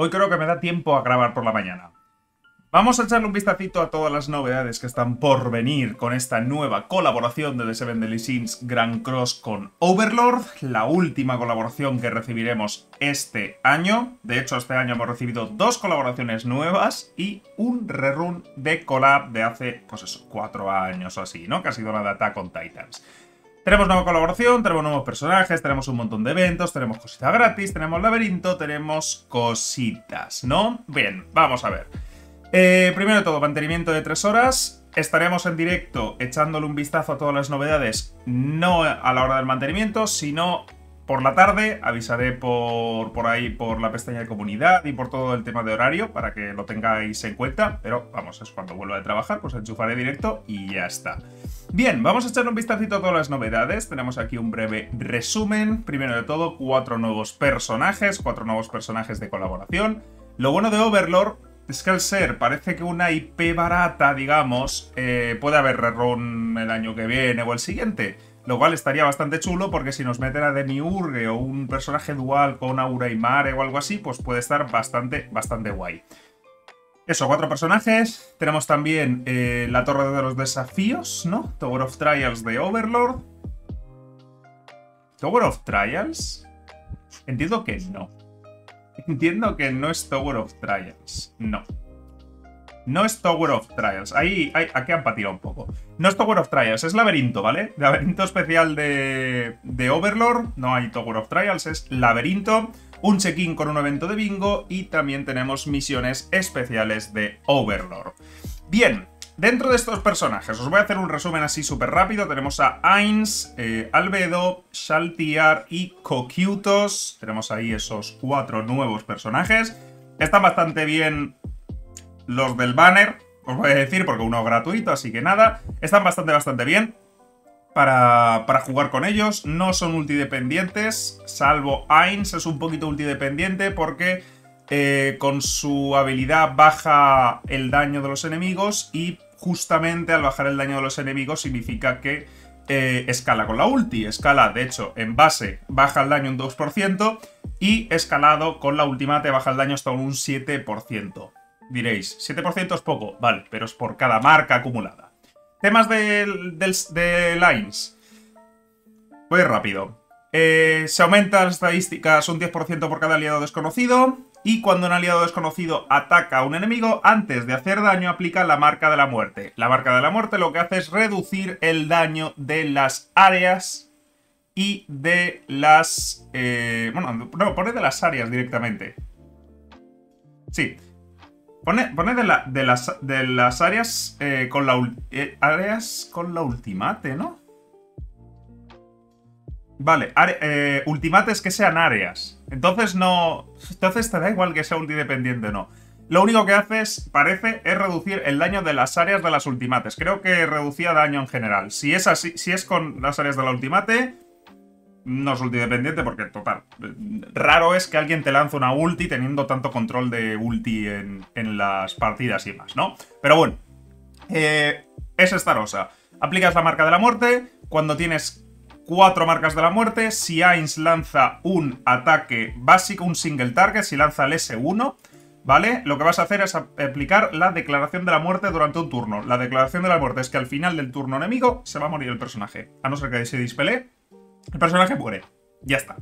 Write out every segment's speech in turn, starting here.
Hoy creo que me da tiempo a grabar por la mañana. Vamos a echarle un vistacito a todas las novedades que están por venir con esta nueva colaboración de The Seven Deadly Sins Grand Cross con Overlord, la última colaboración que recibiremos este año. De hecho, este año hemos recibido dos colaboraciones nuevas y un rerun de collab de hace, pues eso, cuatro años o así, ¿no? Que ha sido la de Attack on Titans. Tenemos nueva colaboración, tenemos nuevos personajes, tenemos un montón de eventos, tenemos cositas gratis, tenemos laberinto, tenemos cositas, ¿no? Bien, vamos a ver. Eh, primero de todo, mantenimiento de 3 horas. Estaremos en directo echándole un vistazo a todas las novedades, no a la hora del mantenimiento, sino por la tarde. Avisaré por, por ahí, por la pestaña de comunidad y por todo el tema de horario, para que lo tengáis en cuenta. Pero vamos, es cuando vuelva de trabajar, pues enchufaré directo y ya está. Bien, vamos a echarle un vistacito a todas las novedades. Tenemos aquí un breve resumen. Primero de todo, cuatro nuevos personajes, cuatro nuevos personajes de colaboración. Lo bueno de Overlord es que al ser, parece que una IP barata, digamos, eh, puede haber rerun el año que viene o el siguiente. Lo cual estaría bastante chulo porque si nos meten a Demiurge o un personaje dual con Aura y Mare o algo así, pues puede estar bastante, bastante guay. Eso, cuatro personajes. Tenemos también eh, la Torre de los Desafíos, ¿no? Tower of Trials de Overlord. ¿Tower of Trials? Entiendo que no. Entiendo que no es Tower of Trials. No. No es Tower of Trials. Ahí, aquí han patinado un poco. No es Tower of Trials, es Laberinto, ¿vale? Laberinto especial de, de Overlord. No hay Tower of Trials, es Laberinto. Un check-in con un evento de bingo y también tenemos misiones especiales de Overlord. Bien, Dentro de estos personajes, os voy a hacer un resumen así súper rápido. Tenemos a Ains, eh, Albedo, Shaltiar y Cocutos. Tenemos ahí esos cuatro nuevos personajes. Están bastante bien los del banner, os voy a decir, porque uno gratuito, así que nada. Están bastante, bastante bien para, para jugar con ellos. No son multidependientes, salvo Ains es un poquito multidependiente porque... Eh, con su habilidad baja el daño de los enemigos y justamente al bajar el daño de los enemigos significa que eh, escala con la ulti. Escala, de hecho, en base baja el daño un 2% y escalado con la ultimate baja el daño hasta un 7%. Diréis, ¿7% es poco? Vale, pero es por cada marca acumulada. Temas de, Lines. Voy rápido. Eh, se aumentan las estadísticas un 10% por cada aliado desconocido. Y cuando un aliado desconocido ataca a un enemigo, antes de hacer daño aplica la marca de la muerte. La marca de la muerte lo que hace es reducir el daño de las áreas y de las... Eh, bueno, no, pone de las áreas directamente. Sí. Pone, de, las, de las áreas, eh, con la, eh, áreas con la ultimate, ¿no? Vale, eh, ultimates que sean áreas. Entonces no... Entonces te da igual que sea ultidependiente o no. Lo único que haces, parece, es reducir el daño de las áreas de las ultimates. Creo que reducía daño en general. Si es así, si es con las áreas de la ultimate, no es ultidependiente porque, total, raro es que alguien te lance una ulti teniendo tanto control de ulti en, las partidas y más, ¿no? Pero bueno, eh, es estarosa. Aplicas la marca de la muerte, cuando tienes cuatro marcas de la muerte. Si Ains lanza un ataque básico, un single target, si lanza el S1, ¿vale? Lo que vas a hacer es aplicar la declaración de la muerte durante un turno. La declaración de la muerte es que al final del turno enemigo se va a morir el personaje. A no ser que se dispele, el personaje muere. Ya está.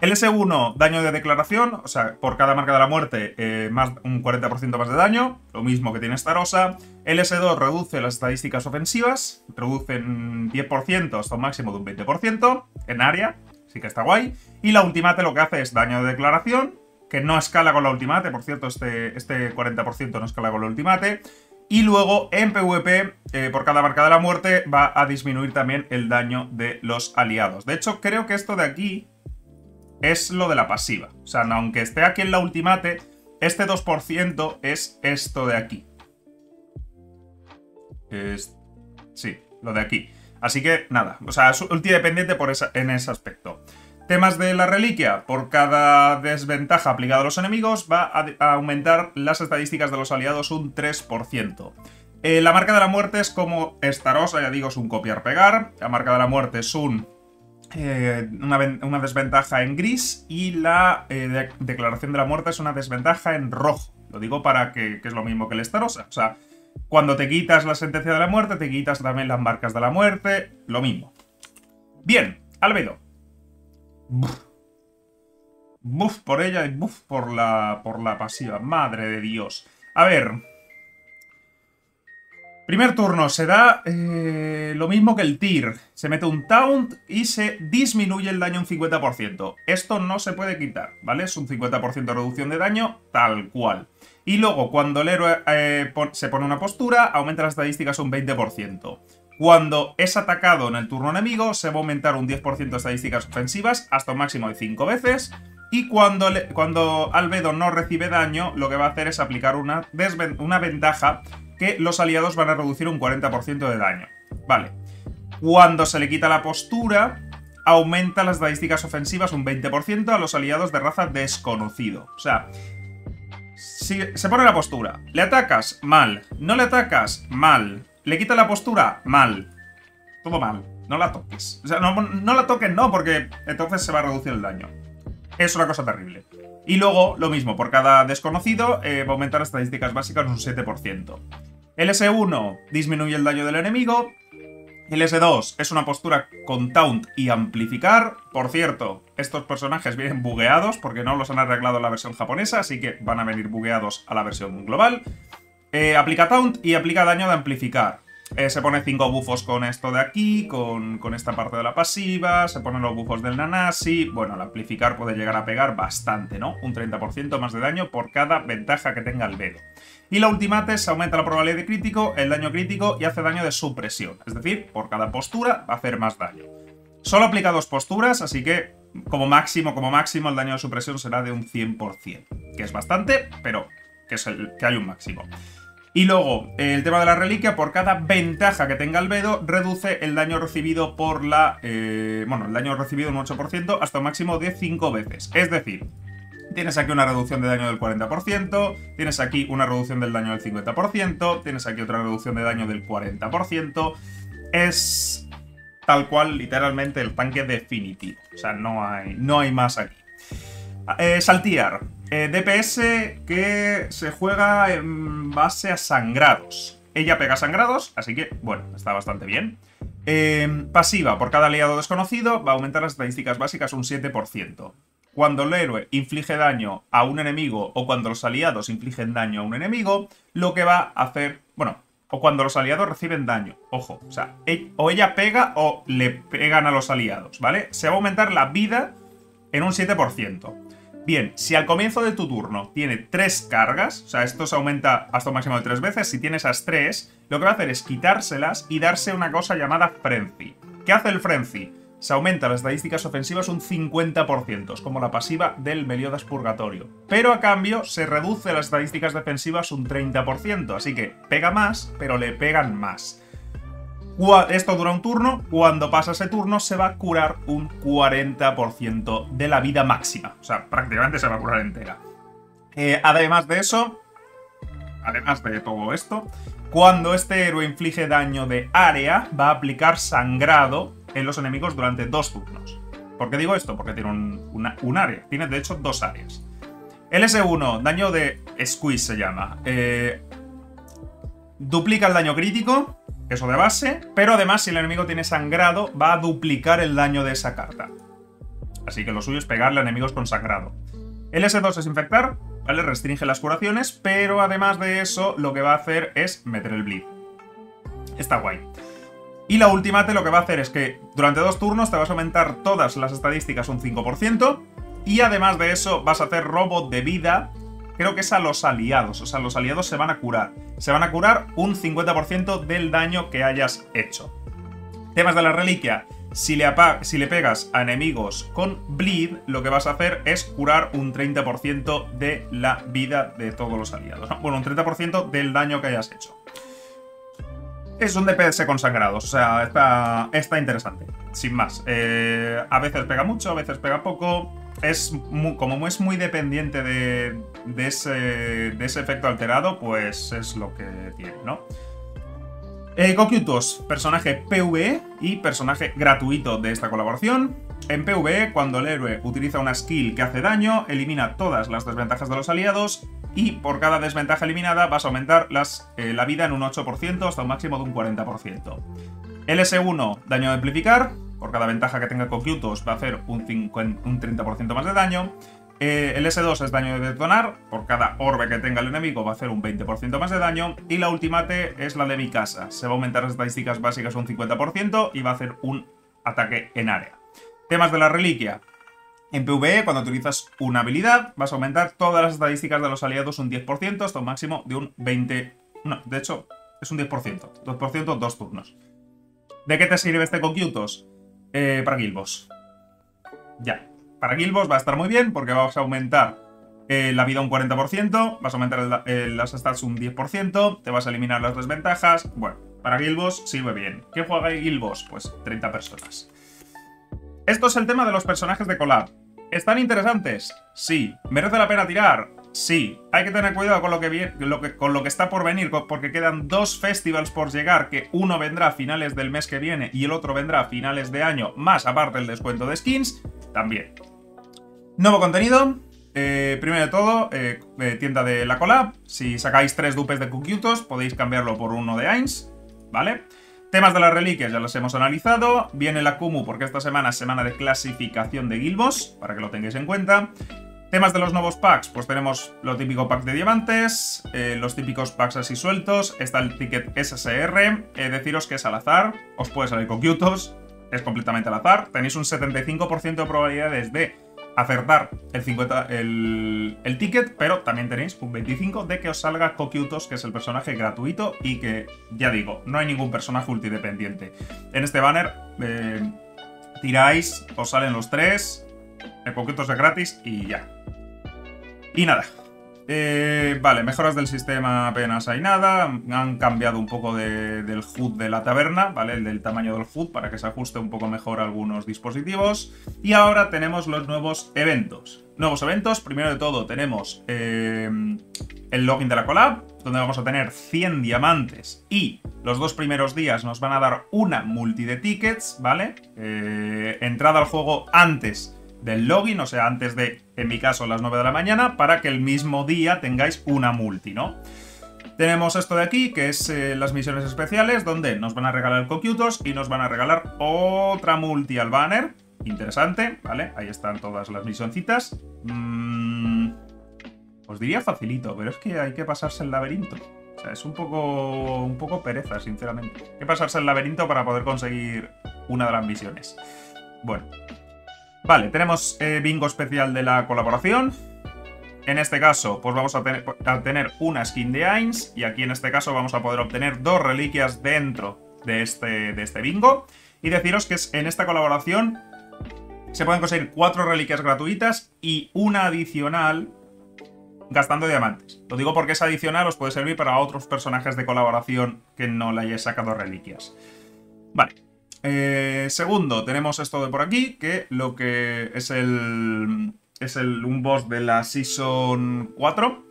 El S1, daño de declaración, o sea, por cada marca de la muerte, eh, más un 40% más de daño, lo mismo que tiene Starosa. El S2 reduce las estadísticas ofensivas, reduce en 10% hasta un máximo de un 20% en área, así que está guay. Y la Ultimate lo que hace es daño de declaración, que no escala con la Ultimate, por cierto, este, este 40% no escala con la Ultimate. Y luego en PvP, eh, por cada marca de la muerte, va a disminuir también el daño de los aliados. De hecho, creo que esto de aquí es lo de la pasiva. O sea, aunque esté aquí en la ultimate, este 2% es esto de aquí. Es... Sí, lo de aquí. Así que nada, o sea, es ultidependiente por en ese aspecto. Temas de la reliquia. Por cada desventaja aplicada a los enemigos va a, aumentar las estadísticas de los aliados un 3%. Eh, la marca de la muerte es como Starosa, ya digo, es un copiar-pegar. La marca de la muerte es un eh, una, desventaja en gris y la eh, declaración de la muerte es una desventaja en rojo. Lo digo para que, es lo mismo que el estarosa. O sea, cuando te quitas la sentencia de la muerte, te quitas también las marcas de la muerte, lo mismo. Bien, Albedo. Buff por ella y por la, por la pasiva. Madre de Dios. A ver. Primer turno, se da eh, lo mismo que el Tyr. Se mete un Taunt y se disminuye el daño un 50%. Esto no se puede quitar, ¿vale? Es un 50% de reducción de daño tal cual. Y luego, cuando el héroe eh, se pone una postura, aumenta las estadísticas un 20%. Cuando es atacado en el turno enemigo, se va a aumentar un 10% de estadísticas ofensivas hasta un máximo de 5 veces. Y cuando, cuando Albedo no recibe daño, lo que va a hacer es aplicar una, una ventaja que los aliados van a reducir un 40% de daño. Vale. Cuando se le quita la postura, aumenta las estadísticas ofensivas un 20% a los aliados de raza desconocido. O sea, si se pone la postura, le atacas, mal. No le atacas, mal. Le quita la postura, mal. Todo mal. No la toques. O sea, no, la toques, no, porque entonces se va a reducir el daño es una cosa terrible. Y luego, lo mismo, por cada desconocido eh, va a aumentar las estadísticas básicas un 7%. El S1 disminuye el daño del enemigo. El S2 es una postura con taunt y amplificar. Por cierto, estos personajes vienen bugueados porque no los han arreglado en la versión japonesa, así que van a venir bugueados a la versión global. Eh, aplica taunt y aplica daño de amplificar. Eh, se pone 5 bufos con esto de aquí, con, esta parte de la pasiva, se ponen los bufos del Nanasi. Bueno, el amplificar puede llegar a pegar bastante, ¿no? Un 30% más de daño por cada ventaja que tenga el Vedo. Y la ultimate se aumenta la probabilidad de crítico, el daño crítico y hace daño de supresión. Es decir, por cada postura va a hacer más daño. Solo aplica dos posturas, así que como máximo, como máximo, el daño de supresión será de un 100%. Que es bastante, pero que, es el, que hay un máximo. Y luego, el tema de la reliquia, por cada ventaja que tenga el Vedo, reduce el daño recibido por la... Eh, bueno, el daño recibido un 8% hasta un máximo de 5 veces. Es decir, tienes aquí una reducción de daño del 40%, tienes aquí una reducción del daño del 50%, tienes aquí otra reducción de daño del 40%. Es tal cual, literalmente, el tanque definitivo. O sea, no hay, no hay más aquí. Eh, saltear. Eh, DPS que se juega en base a sangrados. Ella pega sangrados, así que, bueno, está bastante bien. Eh, pasiva, por cada aliado desconocido, va a aumentar las estadísticas básicas un 7%. Cuando el héroe inflige daño a un enemigo o cuando los aliados infligen daño a un enemigo, lo que va a hacer, bueno, o cuando los aliados reciben daño, ojo, o sea, e, o ella pega o le pegan a los aliados, ¿vale? Se va a aumentar la vida en un 7%. Bien, si al comienzo de tu turno tiene tres cargas, o sea, esto se aumenta hasta un máximo de tres veces, si tienes esas tres, lo que va a hacer es quitárselas y darse una cosa llamada Frenzy. ¿Qué hace el Frenzy? Se aumenta las estadísticas ofensivas un 50%, es como la pasiva del Meliodas Purgatorio. Pero a cambio se reduce las estadísticas defensivas un 30%, así que pega más, pero le pegan más. Esto dura un turno, cuando pasa ese turno se va a curar un 40% de la vida máxima. O sea, prácticamente se va a curar entera. Eh, además de eso, además de todo esto, cuando este héroe inflige daño de área, va a aplicar sangrado en los enemigos durante dos turnos. ¿Por qué digo esto? Porque tiene un, área. Tiene de hecho dos áreas. LS1, daño de Squeeze se llama. Eh, duplica el daño crítico eso de base, pero además si el enemigo tiene sangrado va a duplicar el daño de esa carta. Así que lo suyo es pegarle a enemigos con sangrado. El S2 es infectar, ¿vale? Restringe las curaciones, pero además de eso lo que va a hacer es meter el bleed. Está guay. Y la ultimate lo que va a hacer es que durante dos turnos te vas a aumentar todas las estadísticas un 5%, y además de eso vas a hacer robo de vida creo que es a los aliados. O sea, los aliados se van a curar. Se van a curar un 50% del daño que hayas hecho. Temas de la reliquia. Si le, si le pegas a enemigos con Bleed, lo que vas a hacer es curar un 30% de la vida de todos los aliados. Bueno, un 30% del daño que hayas hecho. Es un DPS consagrados, o sea, está, está interesante, sin más. Eh, a veces pega mucho, a veces pega poco es como es muy dependiente de, ese, efecto alterado, pues es lo que tiene, ¿no? Eh, personaje PvE y personaje gratuito de esta colaboración. En PvE, cuando el héroe utiliza una skill que hace daño, elimina todas las desventajas de los aliados y por cada desventaja eliminada vas a aumentar las, eh, la vida en un 8% hasta un máximo de un 40%. LS1, daño de amplificar, por cada ventaja que tenga Cocutus va a hacer un, un 30% más de daño. Eh, el S2 es daño de detonar, por cada orbe que tenga el enemigo va a hacer un 20% más de daño. Y la ultimate es la de mi casa, se va a aumentar las estadísticas básicas un 50% y va a hacer un ataque en área. Temas de la reliquia. En PvE, cuando utilizas una habilidad, vas a aumentar todas las estadísticas de los aliados un 10% hasta un máximo de un 20%. No, de hecho, es un 10%. 2% dos turnos. ¿De qué te sirve este Cocutus? Eh, para Gilbos. Ya, para Gilbos va a estar muy bien porque vas a aumentar eh, la vida un 40%, vas a aumentar las stats un 10%, te vas a eliminar las desventajas. Bueno, para Gilbos sirve bien. ¿Qué juega Gilbos? Pues 30 personas. Esto es el tema de los personajes de collab. ¿Están interesantes? Sí. ¿Merece la pena tirar? Sí. Hay que tener cuidado con lo que, con lo que está por venir, porque quedan dos festivals por llegar, que uno vendrá a finales del mes que viene y el otro vendrá a finales de año, más aparte el descuento de skins, también. Nuevo contenido. Eh, primero de todo, eh, eh, tienda de la collab. Si sacáis tres dupes de Cucutos, podéis cambiarlo por uno de Ains, ¿vale? Temas de las reliquias ya los hemos analizado. Viene la Kumu porque esta semana es semana de clasificación de Gilbos, para que lo tengáis en cuenta. Temas de los nuevos packs, pues tenemos lo típico pack de diamantes, los típicos packs así sueltos, está el ticket SSR, deciros que es al azar, os puede salir Cocutos, es completamente al azar, tenéis un 75% de probabilidades de acertar el, 50, el, el, ticket, pero también tenéis un 25 de que os salga Cocutos, que es el personaje gratuito y que, ya digo, no hay ningún personaje multidependiente. En este banner eh, tiráis, os salen los tres, el Cocutos es gratis y ya. Y nada, eh, vale, mejoras del sistema apenas hay nada. Han cambiado un poco del HUD de la taberna, ¿vale? El del tamaño del HUD para que se ajuste un poco mejor a algunos dispositivos. Y ahora tenemos los nuevos eventos. Nuevos eventos, primero de todo tenemos eh, el login de la collab, donde vamos a tener 100 diamantes y los dos primeros días nos van a dar una multi de tickets, ¿vale? Eh, entrada al juego antes del login, o sea, antes de, en mi caso, las 9 de la mañana, para que el mismo día tengáis una multi, ¿no? Tenemos esto de aquí, que es eh, las misiones especiales, donde nos van a regalar Cocutos y nos van a regalar otra multi al banner. Interesante, ¿vale? Ahí están todas las misioncitas. Mm, os diría facilito, pero es que hay que pasarse el laberinto. O sea, es un poco, un poco pereza, sinceramente. Hay que pasarse el laberinto para poder conseguir una de las misiones. Bueno, Vale, tenemos eh, bingo especial de la colaboración. En este caso, pues vamos a tener, una skin de Ains. Y aquí en este caso vamos a poder obtener dos reliquias dentro de este, de este bingo. Y deciros que en esta colaboración se pueden conseguir cuatro reliquias gratuitas y una adicional gastando diamantes. Lo digo porque esa adicional os puede servir para otros personajes de colaboración que no le hayáis sacado reliquias. Vale, eh, segundo, tenemos esto de por aquí, que lo que es el. Es el, un boss de la Season 4.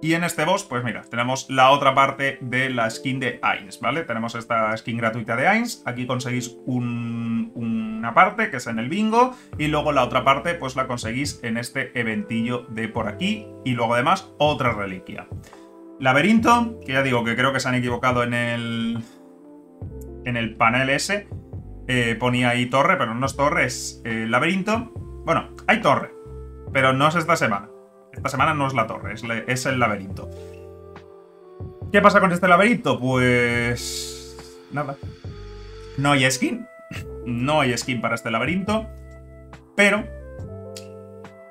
Y en este boss, pues mira, tenemos la otra parte de la skin de Ains, ¿vale? Tenemos esta skin gratuita de Ains. Aquí conseguís una parte, que es en el bingo. Y luego la otra parte, pues la conseguís en este eventillo de por aquí. Y luego además, otra reliquia. Laberinto, que ya digo que creo que se han equivocado en el, en el panel ese eh, ponía ahí torre, pero no es torre, es eh, laberinto. Bueno, hay torre, pero no es esta semana. Esta semana no es la torre, es, es el laberinto. ¿Qué pasa con este laberinto? Pues... Nada. No hay skin. No hay skin para este laberinto. Pero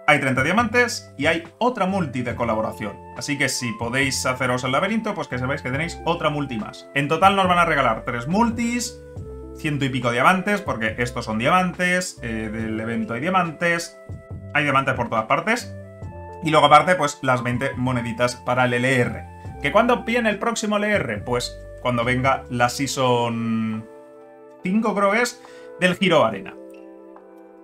hay 30 diamantes y hay otra multi de colaboración. Así que si podéis haceros el laberinto, pues que sepáis que tenéis otra multi más. En total nos van a regalar 3 multis, ciento y pico diamantes, porque estos son diamantes, eh, del evento hay diamantes, hay diamantes por todas partes. Y luego aparte, pues las 20 moneditas para el LR. ¿Que cuándo viene el próximo LR? Pues cuando venga la Season 5 creo es del Giro Arena.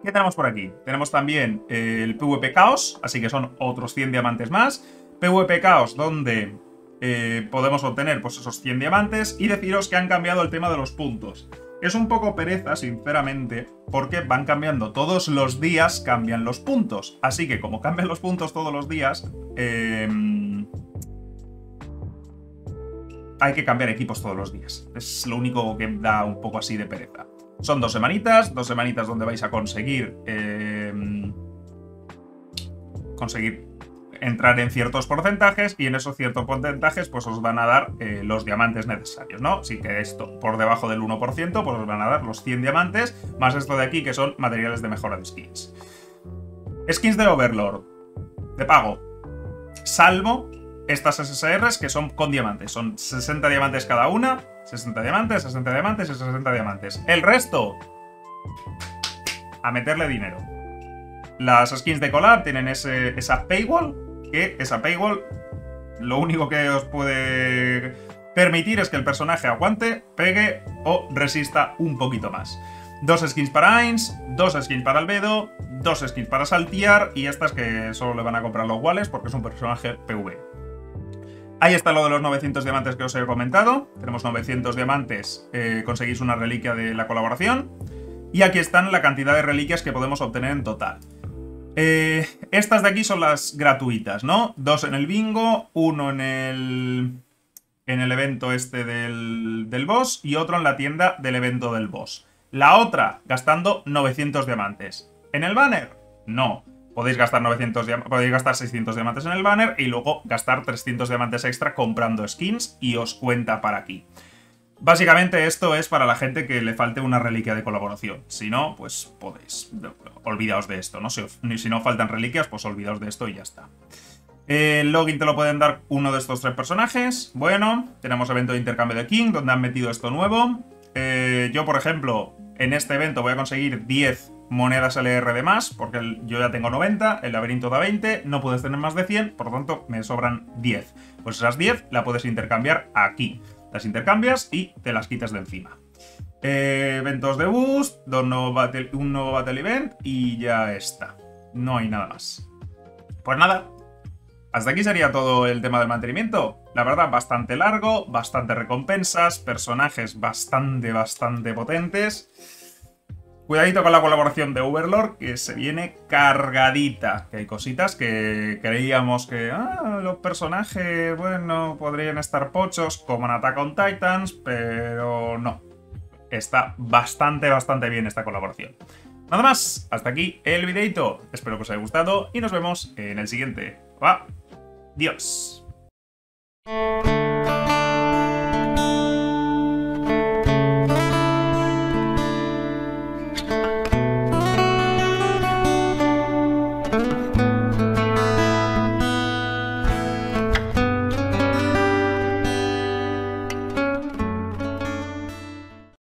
¿Qué tenemos por aquí? Tenemos también el PvP Chaos, así que son otros 100 diamantes más. PvP Chaos, donde eh, podemos obtener pues, esos 100 diamantes y deciros que han cambiado el tema de los puntos. Es un poco pereza, sinceramente, porque van cambiando todos los días, cambian los puntos. Así que como cambian los puntos todos los días, em, hay que cambiar equipos todos los días. Es lo único que da un poco así de pereza. Son dos semanitas, dos semanitas donde vais a conseguir... Em, conseguir entrar en ciertos porcentajes y en esos ciertos porcentajes pues os van a dar eh, los diamantes necesarios, ¿no? Si que esto por debajo del 1%, pues os van a dar los 100 diamantes, más esto de aquí que son materiales de mejora de skins. Skins de Overlord, de pago, salvo estas SSRs que son con diamantes, son 60 diamantes cada una, 60 diamantes, 60 diamantes y 60 diamantes. El resto, a meterle dinero. Las skins de collab tienen ese, esa paywall que esa paywall lo único que os puede permitir es que el personaje aguante, pegue o resista un poquito más. Dos skins para Ainz, dos skins para Albedo, dos skins para Saltiar y estas que solo le van a comprar los Wales porque es un personaje PV. Ahí está lo de los 900 diamantes que os he comentado. Tenemos 900 diamantes, eh, conseguís una reliquia de la colaboración. Y aquí están la cantidad de reliquias que podemos obtener en total. Eh, estas de aquí son las gratuitas, ¿no? Dos en el bingo, uno en el, en el evento este del, del boss y otro en la tienda del evento del boss. La otra, gastando 900 diamantes. ¿En el banner? No. Podéis gastar, 900 podéis gastar 600 diamantes en el banner y luego gastar 300 diamantes extra comprando skins y os cuenta para aquí. Básicamente esto es para la gente que le falte una reliquia de colaboración. Si no, pues podéis. Olvidaos de esto, ¿no? Si, si no faltan reliquias, pues olvidaos de esto y ya está. El login te lo pueden dar uno de estos tres personajes. Bueno, tenemos evento de intercambio de King, donde han metido esto nuevo. Eh, yo, por ejemplo, en este evento voy a conseguir 10 monedas LR de más, porque yo ya tengo 90, el laberinto da 20, no puedes tener más de 100, por lo tanto me sobran 10. Pues esas 10 la puedes intercambiar aquí. Las intercambias y te las quitas de encima. Eh, eventos de boost, un nuevo battle event y ya está. No hay nada más. Pues nada, hasta aquí sería todo el tema del mantenimiento. La verdad, bastante largo, bastante recompensas, personajes bastante, bastante potentes. Cuidadito con la colaboración de Overlord, que se viene cargadita. Que hay cositas que creíamos que ah, los personajes, bueno, podrían estar pochos como en Attack on Titans, pero no. Está bastante, bastante bien esta colaboración. Nada más, hasta aquí el videito. Espero que os haya gustado y nos vemos en el siguiente. ¡Va! ¡Dios!